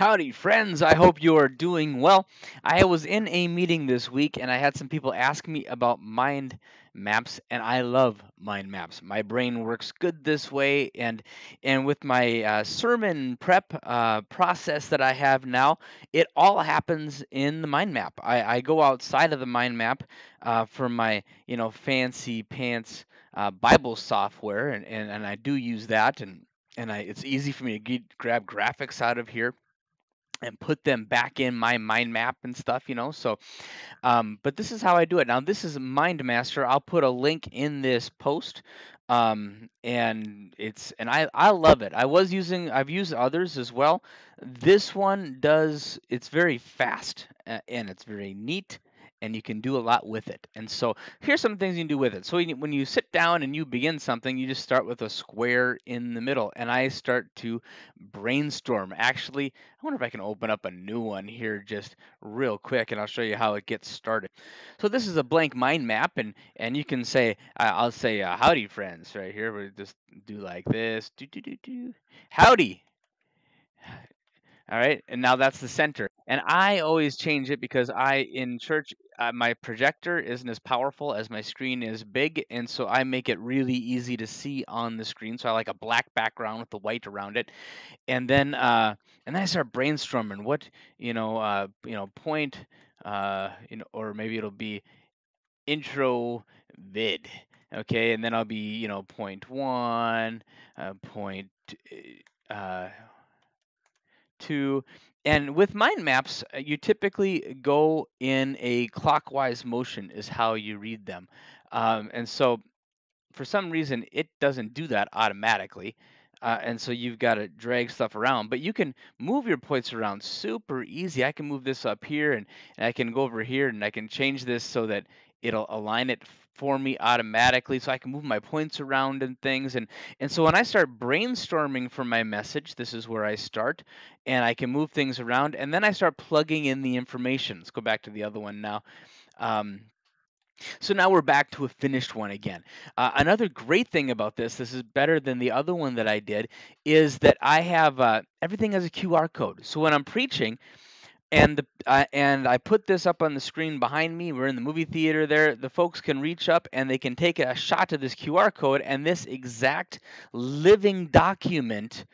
Howdy, friends. I hope you are doing well. I was in a meeting this week and I had some people ask me about mind maps and I love mind maps. My brain works good this way and and with my uh, sermon prep uh, process that I have now, it all happens in the mind map. I, I go outside of the mind map uh, for my you know fancy pants uh, Bible software and, and, and I do use that and and I, it's easy for me to get, grab graphics out of here and put them back in my mind map and stuff, you know. So, um, but this is how I do it. Now, this is MindMeister. I'll put a link in this post, um, and it's and I I love it. I was using I've used others as well. This one does it's very fast and it's very neat and you can do a lot with it. And so here's some things you can do with it. So when you sit down and you begin something, you just start with a square in the middle. And I start to brainstorm. Actually, I wonder if I can open up a new one here just real quick and I'll show you how it gets started. So this is a blank mind map and, and you can say, I'll say, uh, howdy friends right here. We just do like this. Do, do, do, do. Howdy. All right. And now that's the center. And I always change it because I, in church, uh, my projector isn't as powerful as my screen is big. And so I make it really easy to see on the screen. So I like a black background with the white around it. And then, uh, and then I start brainstorming what, you know, uh, you know, point, uh, you know, or maybe it'll be intro vid. Okay. And then I'll be, you know, point one, uh, point, uh, two, and with mind maps, uh, you typically go in a clockwise motion, is how you read them. Um, and so, for some reason, it doesn't do that automatically. Uh, and so you've got to drag stuff around, but you can move your points around super easy. I can move this up here and, and I can go over here and I can change this so that it'll align it for me automatically so I can move my points around and things. And, and so when I start brainstorming for my message, this is where I start and I can move things around and then I start plugging in the information. Let's go back to the other one now. Um, so now we're back to a finished one again. Uh, another great thing about this, this is better than the other one that I did, is that I have uh, everything has a QR code. So when I'm preaching, and the uh, and I put this up on the screen behind me. We're in the movie theater there. The folks can reach up and they can take a shot of this QR code, and this exact living document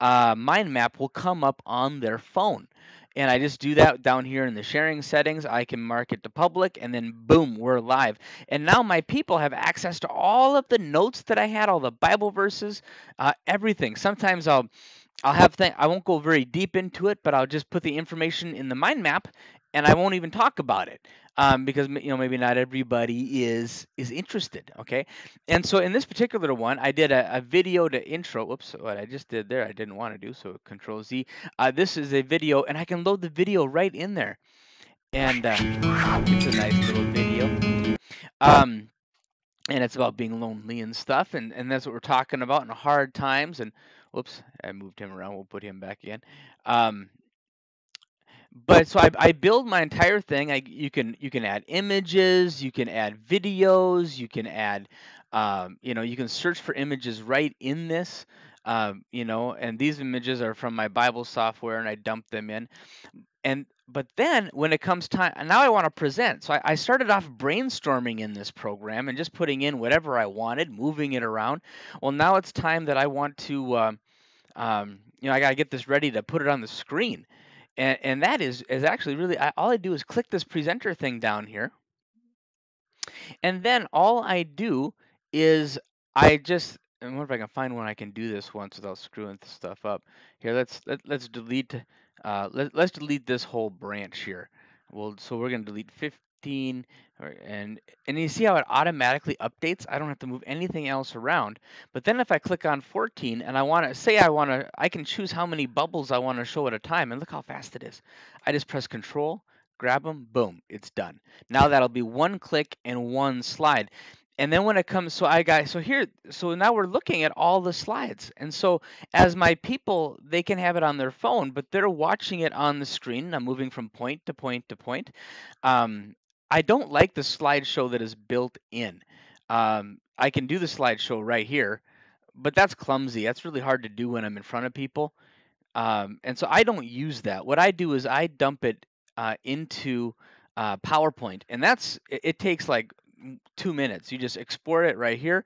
uh, mind map will come up on their phone. And I just do that down here in the sharing settings. I can mark it to public, and then boom, we're live. And now my people have access to all of the notes that I had, all the Bible verses, uh, everything. Sometimes I'll I'll have th- I won't go very deep into it, but I'll just put the information in the mind map, and I won't even talk about it um, because you know maybe not everybody is is interested. Okay, and so in this particular one, I did a, a video to intro. Whoops, what I just did there, I didn't want to do. So Control Z. Uh, this is a video, and I can load the video right in there, and uh, it's a nice little video. Um, and it's about being lonely and stuff, and and that's what we're talking about in hard times and Whoops, I moved him around. We'll put him back again. Um, but so I, I build my entire thing. I you can you can add images, you can add videos, you can add, um, you know, you can search for images right in this. Um, you know, and these images are from my Bible software, and I dump them in. And but then when it comes time, now I want to present. So I, I, started off brainstorming in this program and just putting in whatever I wanted, moving it around. Well, now it's time that I want to. Um, um, you know, I got to get this ready to put it on the screen. And, and that is, is actually really, I, all I do is click this presenter thing down here. And then all I do is I just, I wonder if I can find one I can do this once without screwing stuff up. Here, let's, let, let's delete, uh, let, let's delete this whole branch here. Well, so we're going to delete 15, and and you see how it automatically updates? I don't have to move anything else around. But then if i click on 14 and i want to say i want to i can choose how many bubbles i want to show at a time and look how fast it is. I just press control grab them boom it's done. Now that'll be one click and one slide and then when it comes so i got so here so now we're looking at all the slides and so as my people they can have it on their phone but they're watching it on the screen i'm moving from point to point to point um, I don't like the slideshow that is built in. Um, I can do the slideshow right here, but that's clumsy. That's really hard to do when I'm in front of people. Um, and so I don't use that. What I do is I dump it uh, into uh, PowerPoint, and that's it, it takes like two minutes. You just export it right here,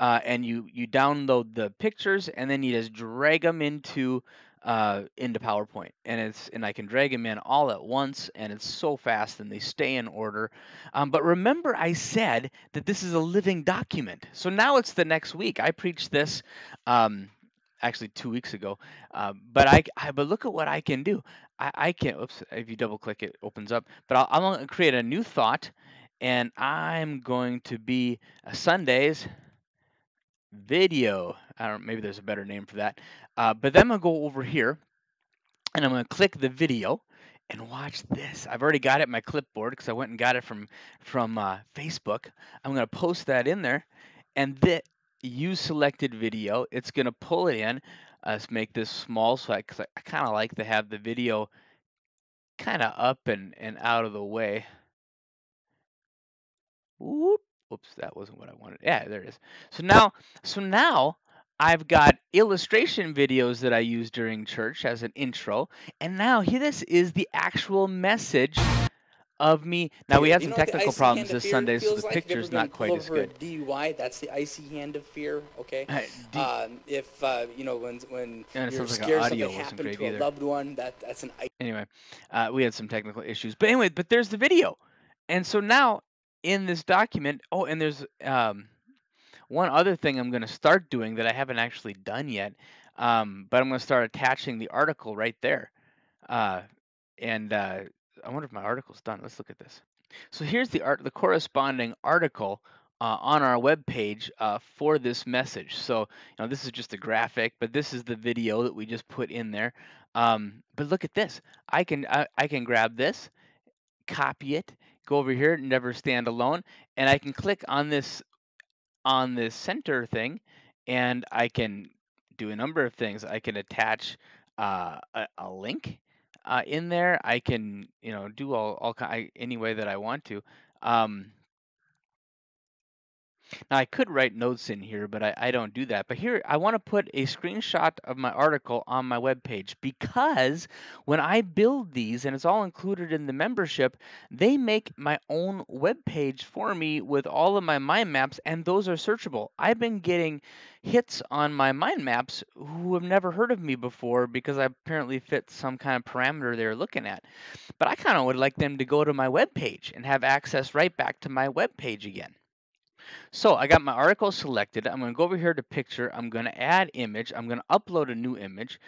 uh, and you you download the pictures, and then you just drag them into uh, into PowerPoint, and it's and I can drag them in all at once, and it's so fast, and they stay in order. Um, but remember, I said that this is a living document. So now it's the next week. I preached this. Um, actually two weeks ago uh, but I, I but look at what i can do i, I can oops if you double click it opens up but I'll, i'm going to create a new thought and i'm going to be a sundays video. I don't maybe there's a better name for that. Uh, but then I'm gonna go over here and I'm gonna click the video and watch this. I've already got it in my clipboard because I went and got it from from uh, Facebook. I'm gonna post that in there, and that you selected video. It's gonna pull it in. Uh, let's make this small so I, cause I, I kind of like to have the video kind of up and and out of the way. Whoop. Oops, that wasn't what I wanted. Yeah, there it is. So now, so now I've got illustration videos that I use during church as an intro, and now here this is the actual message of me. Now we had some technical problems this Sunday, so the like picture's not quite as good. A DUI, that's the icy hand of fear. Okay. Um, if uh, you know when when you're like scared audio something happened to a loved one, that that's an icy. anyway, uh, we had some technical issues. But anyway, but there's the video. And so now in this document, oh, and there's um, one other thing I'm going to start doing that I haven't actually done yet, um, but I'm going to start attaching the article right there. Uh, and uh, I wonder if my article's done. Let's look at this. So here's the art, the corresponding article uh, on our web page uh, for this message. So you know this is just a graphic, but this is the video that we just put in there. Um, but look at this. I can I, I can grab this, copy it, go over here, never stand alone, and I can click on this on this center thing, and I can do a number of things. I can attach uh, a, a link uh, in there. I can you know do all all any way that I want to. Um, now I could write notes in here, but I, I don't do that. But here I want to put a screenshot of my article on my webpage because when I build these and it's all included in the membership, they make my own webpage for me with all of my mind maps and those are searchable. I've been getting hits on my mind maps who have never heard of me before because I apparently fit some kind of parameter they're looking at. But I kind of would like them to go to my webpage and have access right back to my webpage again. So I got my article selected. I'm going to go over here to picture. I'm going to add image. I'm going to upload a new image.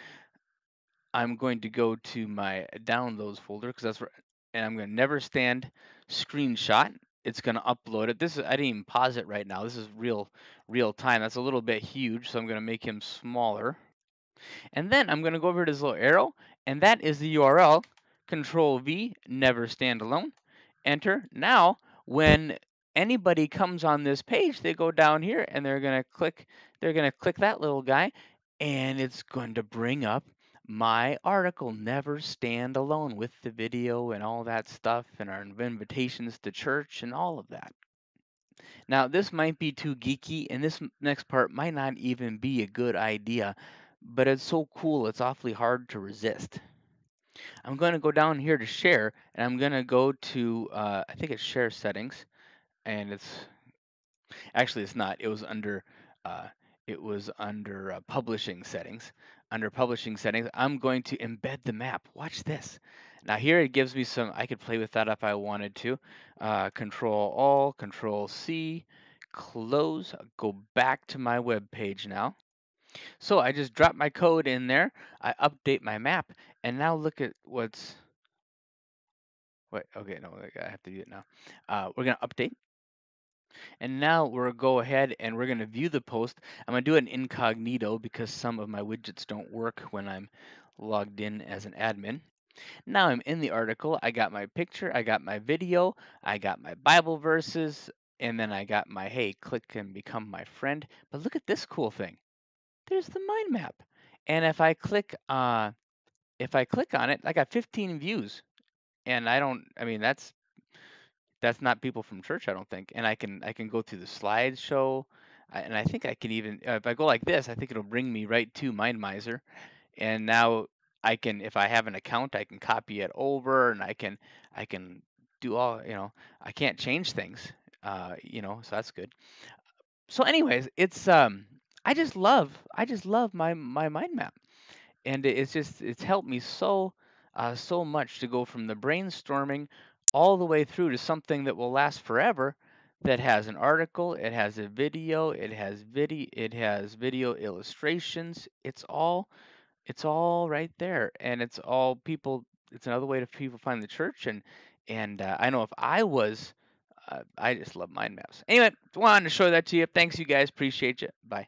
I'm going to go to my downloads folder because that's where, and I'm going to never stand screenshot. It's going to upload it. This is, I didn't even pause it right now. This is real, real time. That's a little bit huge. So I'm going to make him smaller. And then I'm going to go over to this little arrow and that is the URL. Control V, never stand alone. Enter. Now, when anybody comes on this page, they go down here and they're going to click they're going to click that little guy and it's going to bring up my article never stand alone with the video and all that stuff and our invitations to church and all of that. Now, this might be too geeky and this next part might not even be a good idea, but it's so cool it's awfully hard to resist. I'm going to go down here to share and I'm going to go to uh, I think it's share settings and it's Actually, it's not. It was under uh, it was under uh, publishing settings. Under publishing settings, I'm going to embed the map. Watch this. Now here it gives me some. I could play with that if I wanted to. Uh, control All, Control C, close. Go back to my web page now. So I just drop my code in there. I update my map, and now look at what's. Wait, okay, no, I have to do it now. Uh, we're gonna update. And now we'll go ahead and we're going to view the post. I'm going to do it incognito because some of my widgets don't work when I'm logged in as an admin. Now I'm in the article. I got my picture, I got my video, I got my Bible verses, and then I got my hey, click and become my friend. But look at this cool thing. There's the mind map. And if I click uh if I click on it, I got 15 views. And I don't I mean that's that's not people from church, I don't think. And I can I can go through the slideshow, and I think I can even uh, if I go like this, I think it'll bring me right to MindMeister, And now I can if I have an account, I can copy it over and I can I can do all, you know, I can't change things. Uh, you know, so that's good. So anyways, it's um I just love I just love my my mind map. And it's just it's helped me so uh so much to go from the brainstorming all the way through to something that will last forever that has an article, it has a video, it has video it has video illustrations. It's all it's all right there, and it's all people. It's another way to people find the church, and and uh, I know if I was, uh, I just love mind maps. Anyway, wanted to show that to you. Thanks, you guys. Appreciate you. Bye.